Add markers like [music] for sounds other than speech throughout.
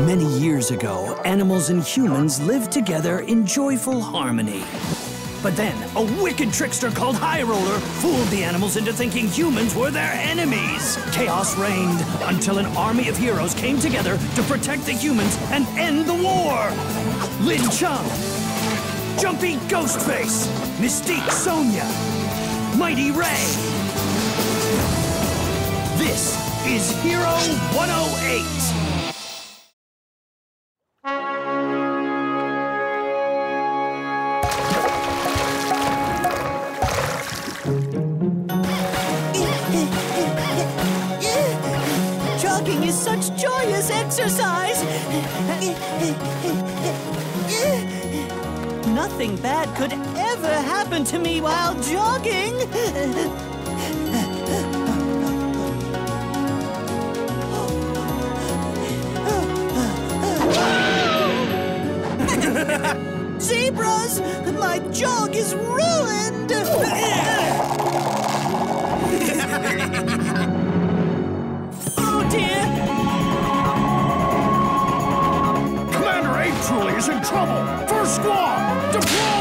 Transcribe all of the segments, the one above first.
Many years ago, animals and humans lived together in joyful harmony. But then, a wicked trickster called High Roller fooled the animals into thinking humans were their enemies. Chaos reigned until an army of heroes came together to protect the humans and end the war. Lin Chung, Jumpy Ghostface, Mystique Sonia, Mighty Ray. This is Hero 108. Is such joyous exercise. Nothing bad could ever happen to me while jogging. [laughs] Zebras! My jog is ruined! Squad, deploy!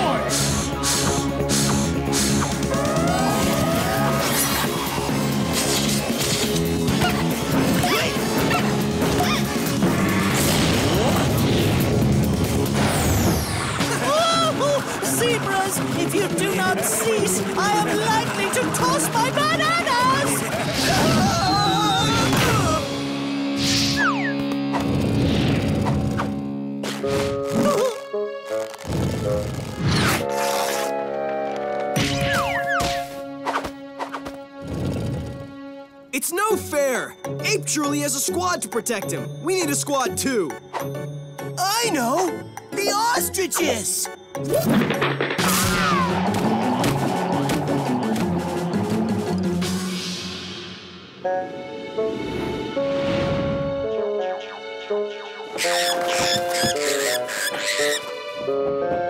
If you do It's no fair! ApeTrully has a squad to protect him. We need a squad too. I know! The ostriches! [laughs]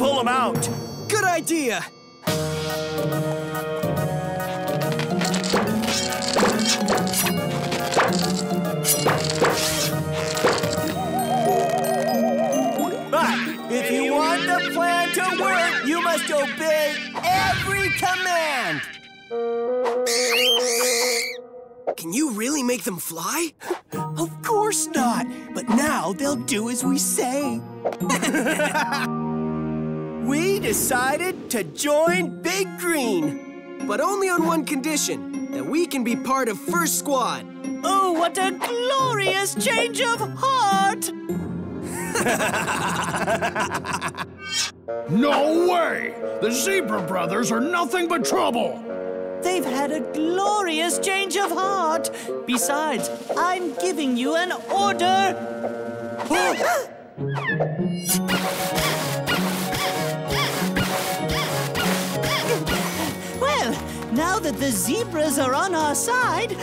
pull him out. Good idea. But if you want the plan to work, you must obey every command. Can you really make them fly? Of course not! But now they'll do as we say. [laughs] We decided to join Big Green, but only on one condition that we can be part of First Squad. Oh, what a glorious change of heart! [laughs] No way! The Zebra Brothers are nothing but trouble! They've had a glorious change of heart. Besides, I'm giving you an order. [gasps] [laughs] that the zebras are on our side,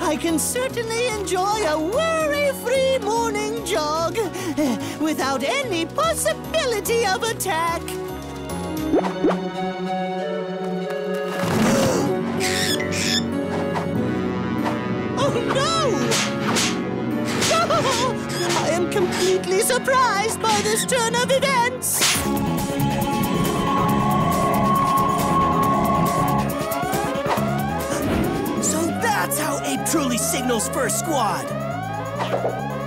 I can certainly enjoy a worry-free morning jog eh, without any possibility of attack. [gasps] Oh no! [laughs] I am completely surprised by this turn of events. Truly signals first squad.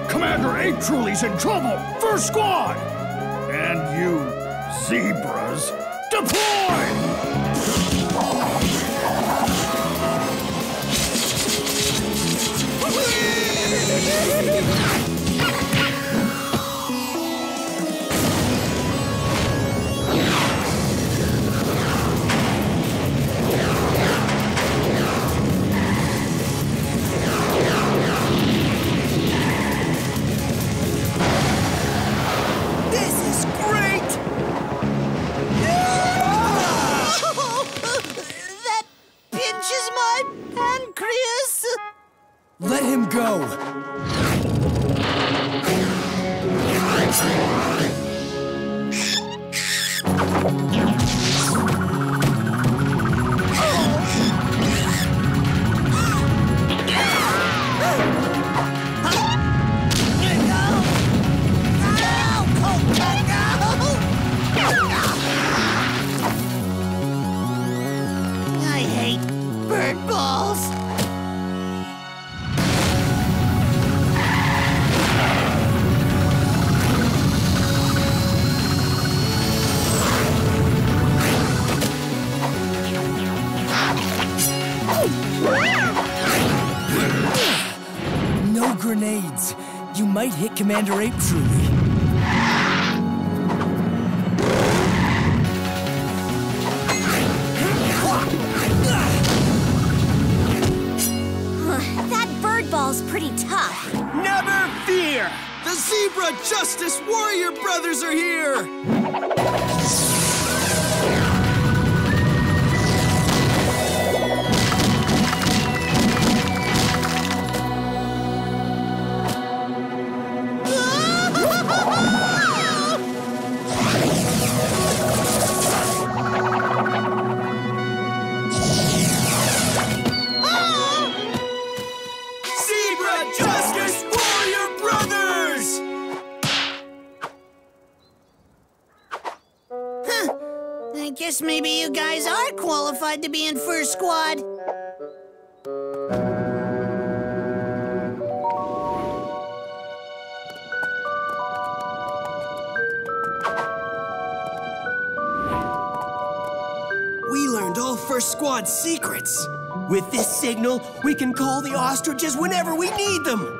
Commander ApeTrully's in trouble! First squad! And you, zebras, Commander ApeTrully. That bird ball's pretty tough. Never fear! The Zebra Justice Warrior Brothers are here! Guess maybe you guys are qualified to be in first squad. We learned all First Squad secrets. With this signal, we can call the ostriches whenever we need them.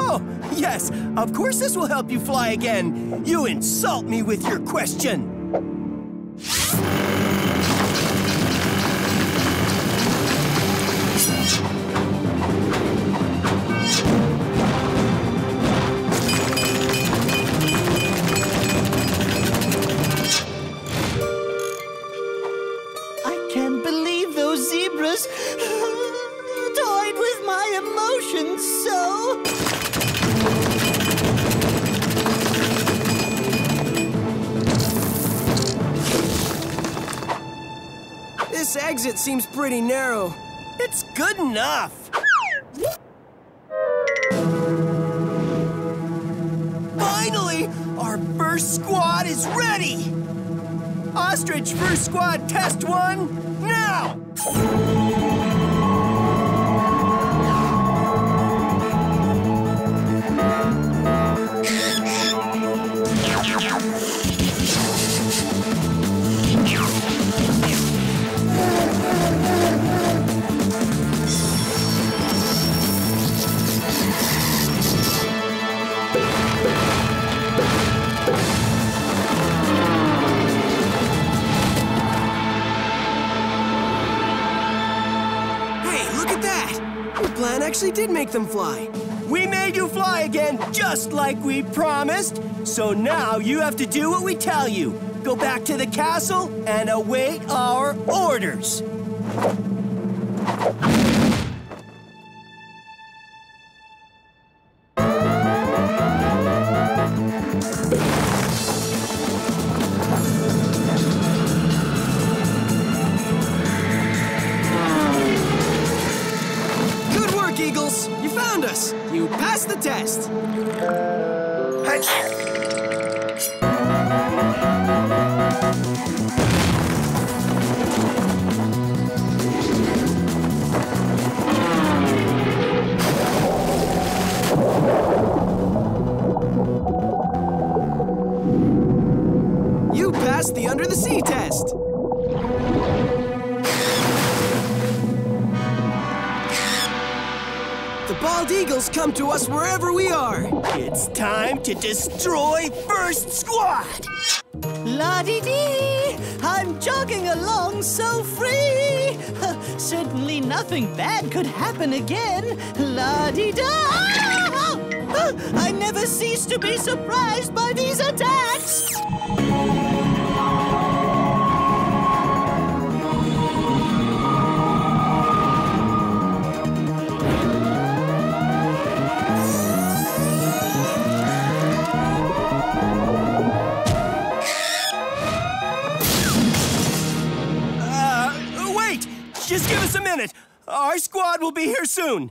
Oh, yes, of course this will help you fly again. You insult me with your question. Exit seems pretty narrow. It's good enough. Finally, our first squad is ready. Ostrich first squad test one, now! Actually did make them fly. We made you fly again, just like we promised. So now you have to do what we tell you. Go back to the castle and await our orders. Bald eagles come to us wherever we are. It's time to destroy First Squad! La dee dee! I'm jogging along so free! [laughs] Certainly nothing bad could happen again. La dee da! [laughs] I never cease to be surprised by these attacks! Our squad will be here soon.